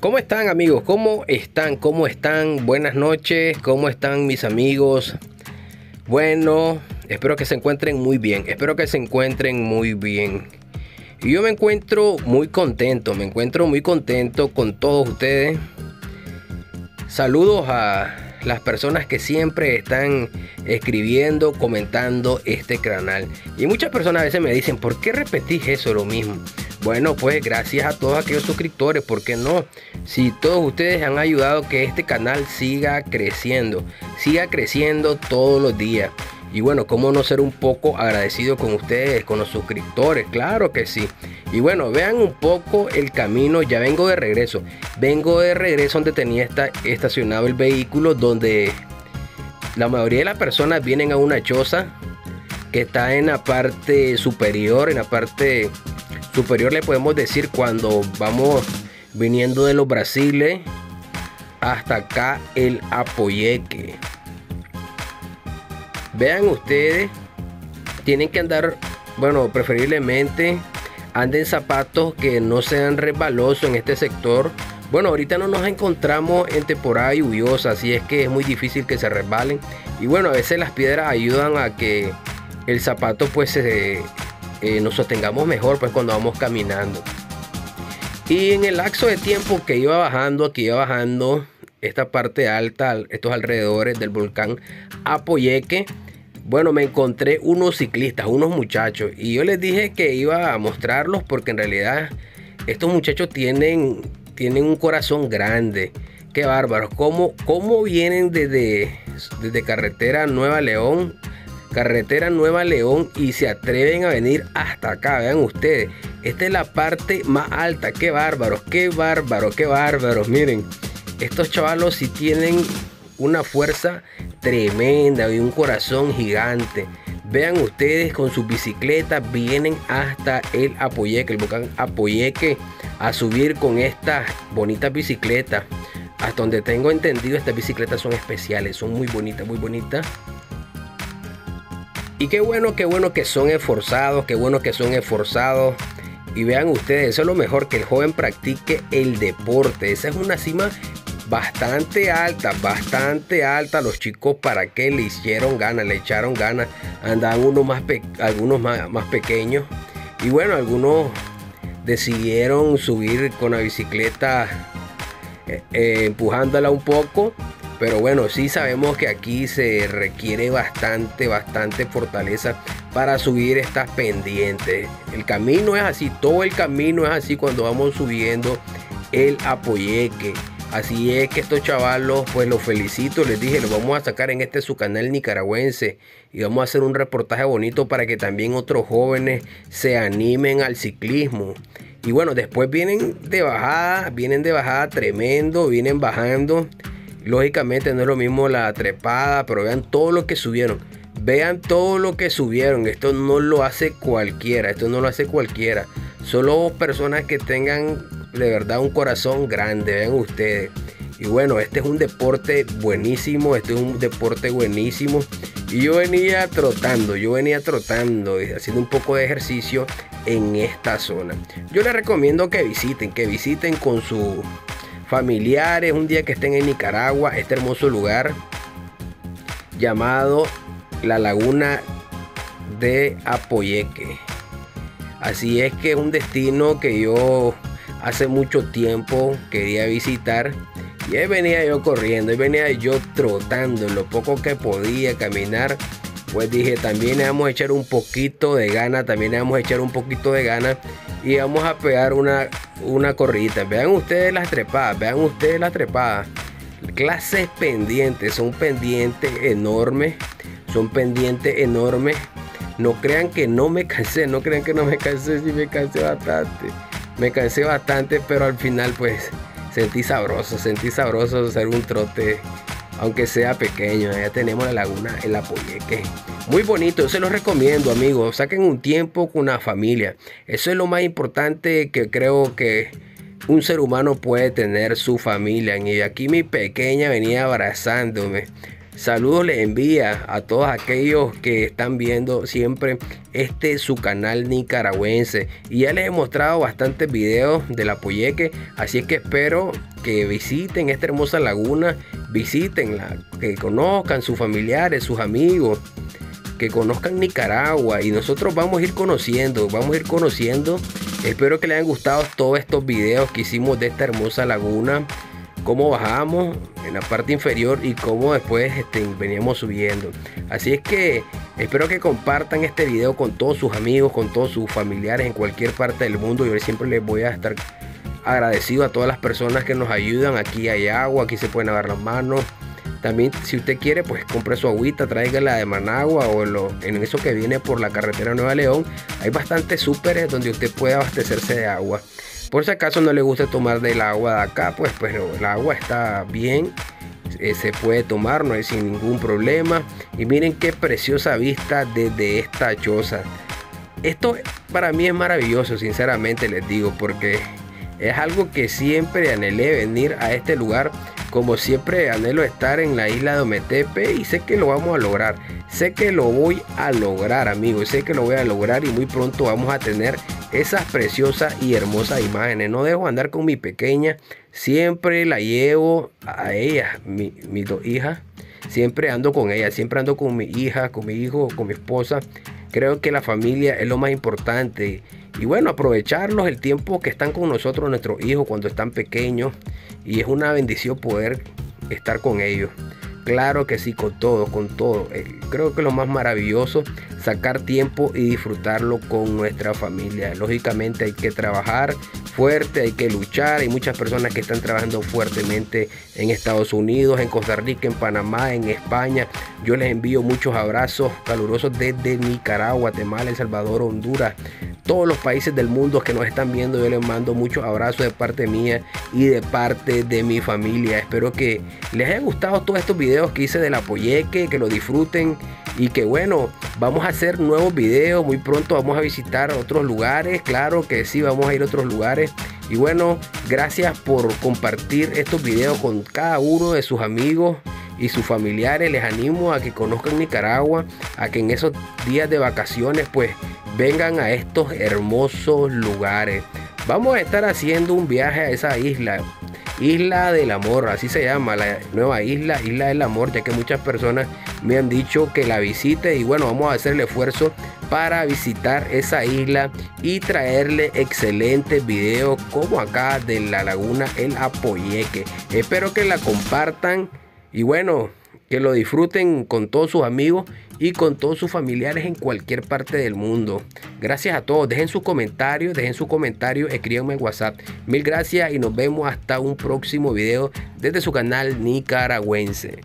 ¿Cómo están amigos? ¿Cómo están? ¿Cómo están? Buenas noches. ¿Cómo están mis amigos? Bueno, espero que se encuentren muy bien. Espero que se encuentren muy bien. Y yo me encuentro muy contento. Me encuentro muy contento con todos ustedes. Saludos a las personas que siempre están escribiendo, comentando este canal. Y muchas personas a veces me dicen, ¿por qué repetís eso lo mismo? Bueno, pues gracias a todos aquellos suscriptores, ¿por qué no? Si todos ustedes han ayudado que este canal siga creciendo, siga creciendo todos los días. Y bueno, ¿cómo no ser un poco agradecido con ustedes, con los suscriptores? Claro que sí. Y bueno, vean un poco el camino. Ya vengo de regreso. Vengo de regreso donde tenía estacionado el vehículo, donde la mayoría de las personas vienen a una choza que está en la parte superior, en la parte superior le podemos decir cuando vamos viniendo de los Brasiles hasta acá el Apoyeque. Vean ustedes, tienen que andar, bueno, preferiblemente anden zapatos que no sean resbalosos en este sector. Bueno, ahorita no nos encontramos en temporada lluviosa, así es que es muy difícil que se resbalen. Y bueno, a veces las piedras ayudan a que el zapato pues se nos sostengamos mejor pues cuando vamos caminando. Y en el lapso de tiempo que iba bajando, que iba bajando esta parte alta, estos alrededores del volcán Apoyeque, bueno, me encontré unos ciclistas, unos muchachos, y yo les dije que iba a mostrarlos porque en realidad estos muchachos tienen, tienen un corazón grande. Qué bárbaros, ¿Cómo, cómo vienen desde, desde carretera Nueva León carretera Nueva León y se atreven a venir hasta acá. Vean ustedes, esta es la parte más alta. Qué bárbaros, qué bárbaros, qué bárbaros. Miren, estos chavalos sí tienen una fuerza tremenda y un corazón gigante. Vean ustedes con sus bicicletas vienen hasta el Apoyeque, el volcán Apoyeque, a subir con estas bonitas bicicletas. Hasta donde tengo entendido, estas bicicletas son especiales, son muy bonitas, muy bonitas. Y qué bueno, qué bueno que son esforzados, qué bueno que son esforzados. Y vean ustedes, eso es lo mejor, que el joven practique el deporte. Esa es una cima bastante alta, bastante alta. Los chicos para qué le hicieron ganas, le echaron ganas. Andaban unos más algunos más, pequeños. Y bueno, algunos decidieron subir con la bicicleta eh, eh, empujándola un poco pero bueno, sí sabemos que aquí se requiere bastante, bastante fortaleza para subir estas pendientes. El camino es así, todo el camino es así cuando vamos subiendo el apoyeque. Así es que estos chavalos, pues los felicito, les dije, los vamos a sacar en este su canal nicaragüense y vamos a hacer un reportaje bonito para que también otros jóvenes se animen al ciclismo. Y bueno, después vienen de bajada, vienen de bajada tremendo, vienen bajando Lógicamente no es lo mismo la trepada, pero vean todo lo que subieron. Vean todo lo que subieron. Esto no lo hace cualquiera. Esto no lo hace cualquiera. Solo personas que tengan de verdad un corazón grande. Vean ustedes. Y bueno, este es un deporte buenísimo. Este es un deporte buenísimo. Y yo venía trotando. Yo venía trotando. Haciendo un poco de ejercicio en esta zona. Yo les recomiendo que visiten. Que visiten con su familiares, un día que estén en Nicaragua, este hermoso lugar llamado la Laguna de Apoyeque. Así es que es un destino que yo hace mucho tiempo quería visitar. Y ahí venía yo corriendo, ahí venía yo trotando, lo poco que podía caminar. Pues dije, también le vamos a echar un poquito de gana, también le vamos a echar un poquito de gana y vamos a pegar una, una corrida. Vean ustedes las trepadas, vean ustedes las trepadas. Clases pendientes, son pendientes enormes, son pendientes enormes. No crean que no me cansé, no crean que no me cansé, sí me cansé bastante. Me cansé bastante, pero al final pues sentí sabroso, sentí sabroso hacer un trote aunque sea pequeño. Ya tenemos la laguna El Apoyeque. Muy bonito, se los recomiendo, amigos. Saquen un tiempo con una familia. Eso es lo más importante que creo que un ser humano puede tener su familia. Y aquí mi pequeña venía abrazándome. Saludos les envía a todos aquellos que están viendo siempre este su canal nicaragüense. Y ya les he mostrado bastantes videos de la Poyeque, así es que espero que visiten esta hermosa laguna, visítenla, que conozcan sus familiares, sus amigos que conozcan Nicaragua y nosotros vamos a ir conociendo, vamos a ir conociendo. Espero que les hayan gustado todos estos videos que hicimos de esta hermosa laguna, cómo bajamos en la parte inferior y cómo después este, veníamos subiendo. Así es que espero que compartan este video con todos sus amigos, con todos sus familiares en cualquier parte del mundo. Yo siempre les voy a estar agradecido a todas las personas que nos ayudan. Aquí hay agua, aquí se pueden lavar las manos también, si usted quiere, pues compre su agüita, tráigala de Managua o en, eso que viene por la carretera Nueva León. Hay bastantes súperes donde usted puede abastecerse de agua. Por si acaso no le gusta tomar del agua de acá, pues, pues el agua está bien, eh, se puede tomar, no hay sin ningún problema. Y miren qué preciosa vista desde esta choza. Esto para mí es maravilloso, sinceramente les digo, porque es algo que siempre anhelé venir a este lugar como siempre anhelo estar en la isla de Ometepe y sé que lo vamos a lograr. Sé que lo voy a lograr amigos, sé que lo voy a lograr y muy pronto vamos a tener esas preciosas y hermosas imágenes. No dejo andar con mi pequeña, siempre la llevo a ella, mi, mis dos hijas. Siempre ando con ella, siempre ando con mi hija, con mi hijo, con mi esposa. Creo que la familia es lo más importante. Y bueno, aprovecharlos el tiempo que están con nosotros nuestros hijos cuando están pequeños. Y es una bendición poder estar con ellos. Claro que sí, con todo, con todo. Eh, creo que lo más maravilloso, sacar tiempo y disfrutarlo con nuestra familia. Lógicamente hay que trabajar fuerte, hay que luchar. Hay muchas personas que están trabajando fuertemente en Estados Unidos, en Costa Rica, en Panamá, en España. Yo les envío muchos abrazos calurosos desde Nicaragua, Guatemala, El Salvador, Honduras todos los países del mundo que nos están viendo. Yo les mando muchos abrazos de parte mía y de parte de mi familia. Espero que les haya gustado todos estos videos que hice de la Poyeque, que lo disfruten y que bueno, vamos a hacer nuevos videos. Muy pronto vamos a visitar otros lugares. Claro que sí, vamos a ir a otros lugares. Y bueno, gracias por compartir estos videos con cada uno de sus amigos y sus familiares. Les animo a que conozcan Nicaragua, a que en esos días de vacaciones pues vengan a estos hermosos lugares. Vamos a estar haciendo un viaje a esa isla. Isla del Amor, así se llama la nueva isla, Isla del Amor, ya que muchas personas me han dicho que la visite y bueno, vamos a hacer el esfuerzo para visitar esa isla y traerle excelentes videos como acá de la laguna El Apoyeque. Espero que la compartan y bueno, que lo disfruten con todos sus amigos y con todos sus familiares en cualquier parte del mundo. Gracias a todos. Dejen sus comentarios, dejen su comentario, escríbanme en WhatsApp. Mil gracias y nos vemos hasta un próximo video desde su canal nicaragüense.